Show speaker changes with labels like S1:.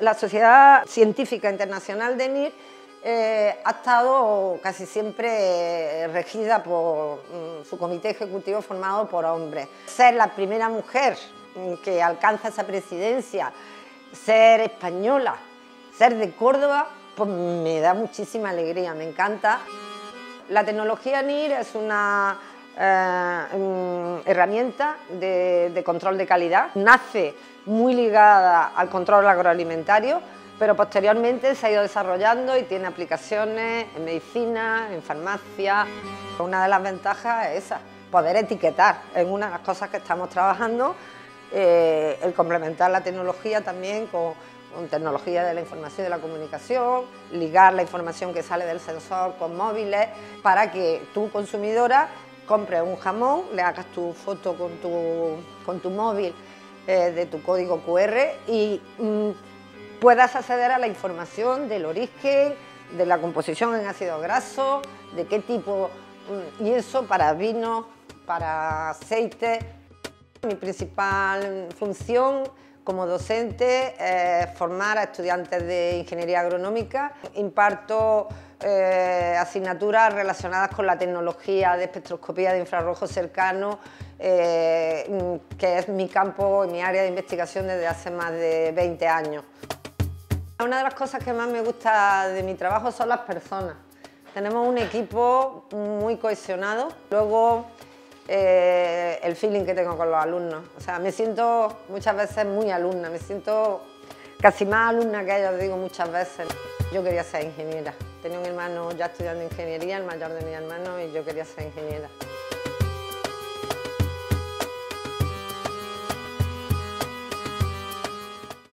S1: La Sociedad Científica Internacional de NIR eh, ha estado casi siempre regida por mm, su comité ejecutivo formado por hombres. Ser la primera mujer mm, que alcanza esa presidencia, ser española, ser de Córdoba, pues me da muchísima alegría, me encanta. La tecnología NIR es una eh, mm, herramienta de, control de calidad. Nace muy ligada al control agroalimentario, pero posteriormente se ha ido desarrollando y tiene aplicaciones en medicina, en farmacia. Una de las ventajas es esa, poder etiquetar. Es una de las cosas que estamos trabajando, eh, el complementar la tecnología también con, con tecnología de la información y de la comunicación, ligar la información que sale del sensor con móviles para que tu consumidora compres un jamón, le hagas tu foto con tu, con tu móvil eh, de tu código QR y mm, puedas acceder a la información del origen, de la composición en ácido graso, de qué tipo, mm, y eso para vino, para aceite. Mi principal función como docente es formar a estudiantes de ingeniería agronómica. Imparto eh, asignaturas relacionadas con la tecnología de espectroscopía de infrarrojo cercano, eh, que es mi campo y mi área de investigación desde hace más de 20 años. Una de las cosas que más me gusta de mi trabajo son las personas. Tenemos un equipo muy cohesionado. Luego, eh, el feeling que tengo con los alumnos. O sea, me siento muchas veces muy alumna, me siento casi más alumna que ellos, digo muchas veces. Yo quería ser ingeniera. Tenía un hermano ya estudiando ingeniería, el mayor de mis hermanos, y yo quería ser ingeniera.